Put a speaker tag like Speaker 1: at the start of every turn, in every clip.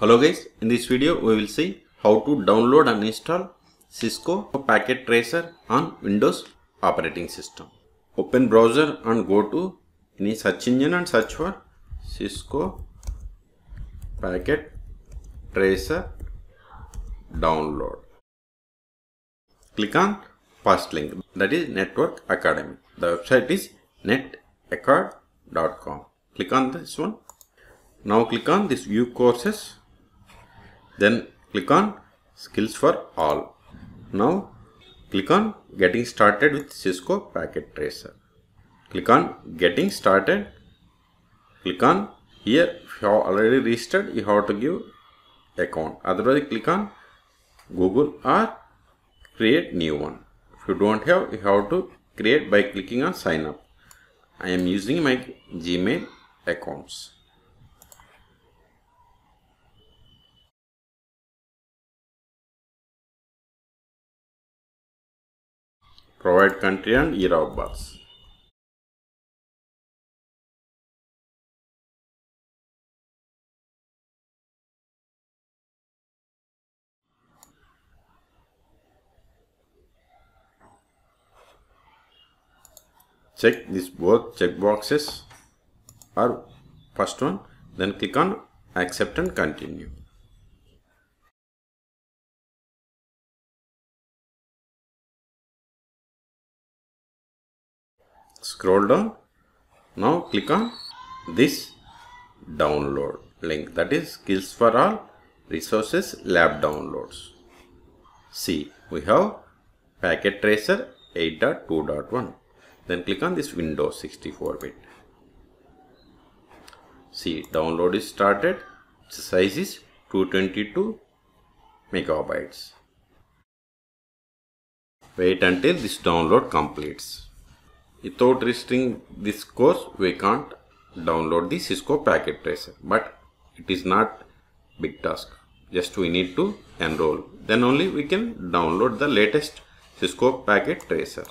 Speaker 1: Hello guys, in this video we will see how to download and install Cisco Packet Tracer on Windows operating system. Open browser and go to any search engine and search for Cisco Packet Tracer download. Click on first link that is Network Academy. The website is netacad.com. Click on this one. Now click on this view courses. Then click on skills for all. Now click on getting started with Cisco Packet Tracer. Click on getting started. Click on here if you have already registered you have to give account. Otherwise click on Google or create new one. If you don't have you have to create by clicking on sign up. I am using my Gmail accounts. Provide country and year of birth. check this both check boxes or first one then click on accept and continue scroll down now click on this download link that is skills for all resources lab downloads see we have packet tracer 8.2.1 then click on this Windows 64 bit. See download is started. Size is 222 megabytes. Wait until this download completes. Without registering this course, we can't download the Cisco Packet Tracer. But it is not big task. Just we need to enroll. Then only we can download the latest Cisco Packet Tracer.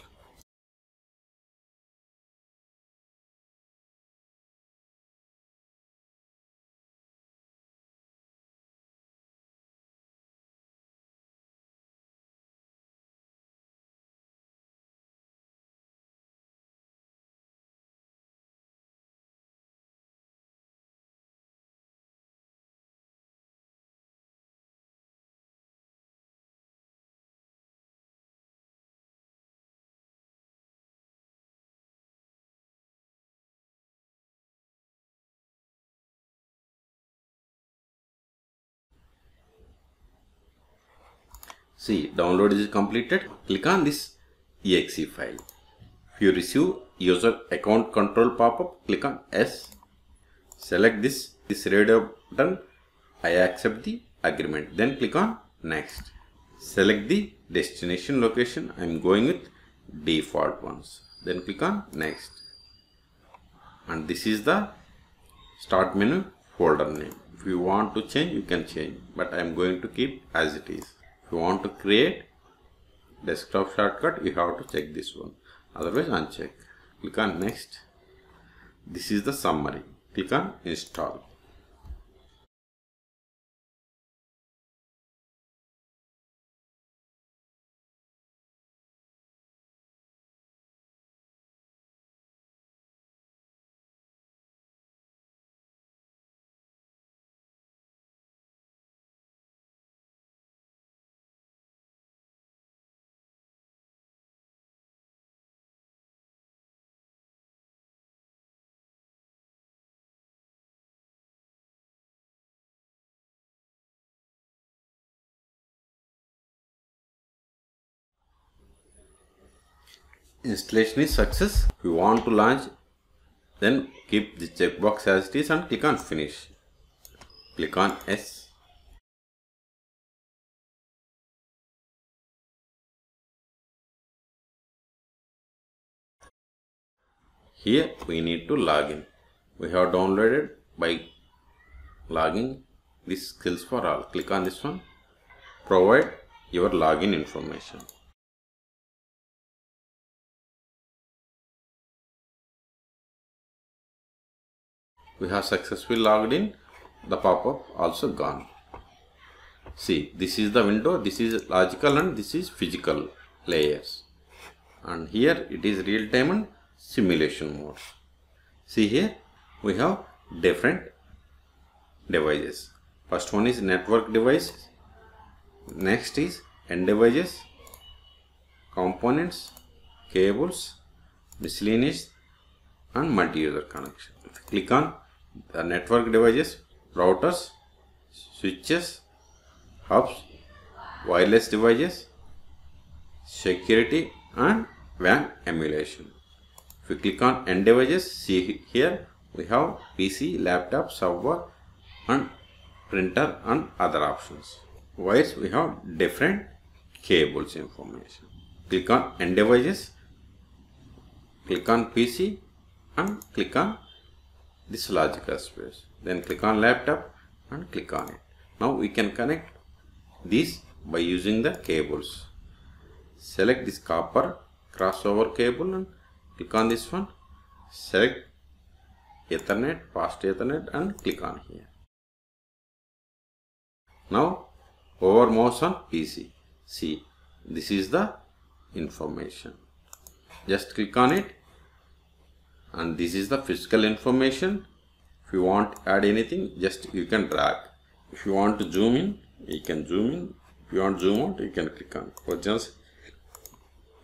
Speaker 1: See, download is completed. Click on this exe file. If you receive user account control pop-up, click on S. Select this, this radio button. I accept the agreement. Then click on next. Select the destination location. I am going with default ones. Then click on next. And this is the start menu folder name. If you want to change, you can change. But I am going to keep as it is. If you want to create desktop shortcut, you have to check this one. Otherwise, uncheck. Click on next. This is the summary. Click on install. Installation is success. If you want to launch, then keep the checkbox as it is and click on finish. Click on S. Here we need to log in. We have downloaded by logging this skills for all. Click on this one. Provide your login information. We have successfully logged in. The pop-up also gone. See this is the window. This is logical and this is physical layers. And here it is real time and simulation mode. See here we have different devices. First one is network devices. Next is end devices. Components cables miscellaneous and multi-user connection. Click on the network devices routers switches hubs wireless devices security and WAN emulation. If we click on end devices see here we have PC laptop server and printer and other options. Wires we have different cables information. Click on end devices click on PC and click on this logical space. Then click on laptop and click on it. Now we can connect these by using the cables. Select this copper crossover cable and click on this one. Select ethernet fast ethernet and click on here. Now over mouse on pc see this is the information. Just click on it and this is the physical information. If you want add anything just you can drag. If you want to zoom in you can zoom in. If you want zoom out you can click on just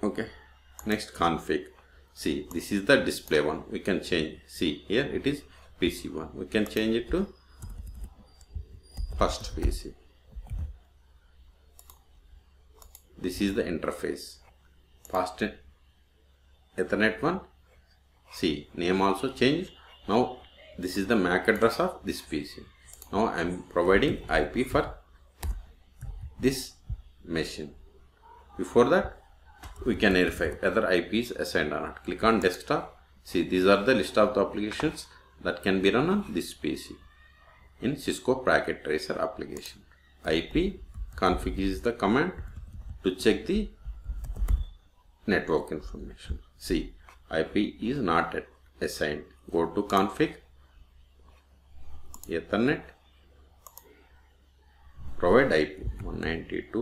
Speaker 1: okay next config. See this is the display one. We can change. See here it is pc one. We can change it to first pc this is the interface. Fast ethernet one see name also changed now this is the MAC address of this PC now I am providing IP for this machine. Before that we can verify whether IP is assigned or not. Click on desktop. See these are the list of the applications that can be run on this PC in Cisco Packet Tracer application IP config is the command to check the network information. See IP is not assigned. Go to config, Ethernet, provide IP 192,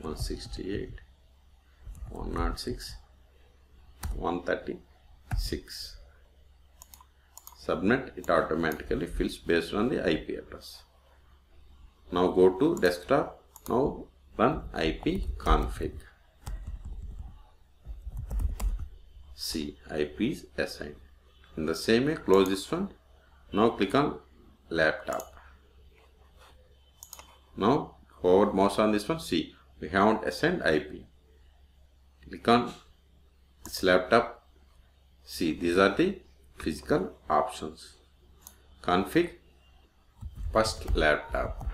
Speaker 1: 168, 106, 136. Subnet it automatically fills based on the IP address. Now go to desktop. Now run IP config. C IP is assigned. In the same way, close this one. Now click on laptop. Now forward mouse on this one. See, we haven't assigned IP. Click on this laptop. See, these are the physical options. Config first laptop.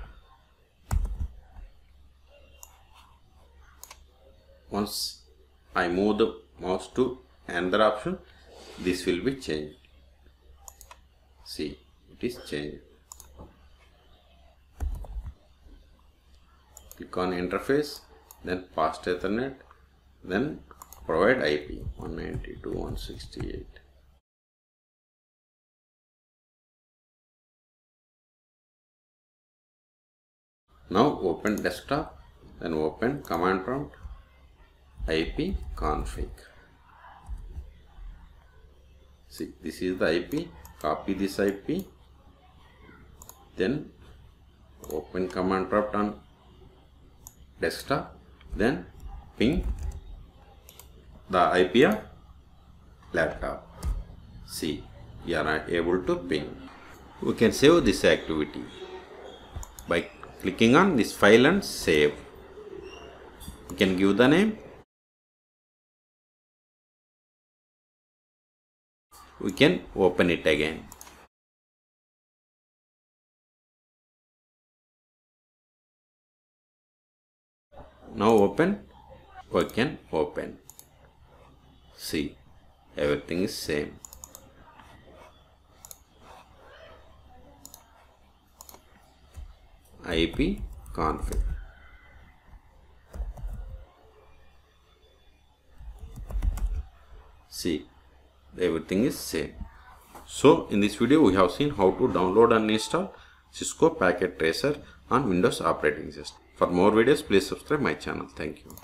Speaker 1: Once I move the mouse to another option this will be changed. See it is changed. Click on interface then fast ethernet then provide IP 192.168 now open desktop then open command prompt IP config see this is the IP copy this IP then open command prompt on desktop. Then ping the IP of laptop. See we are not able to ping. We can save this activity by clicking on this file and save. We can give the name we can open it again. Now open, we can open. See, everything is same. IP config. See, everything is same so in this video we have seen how to download and install Cisco Packet Tracer on Windows operating system. For more videos, please subscribe my channel. Thank you.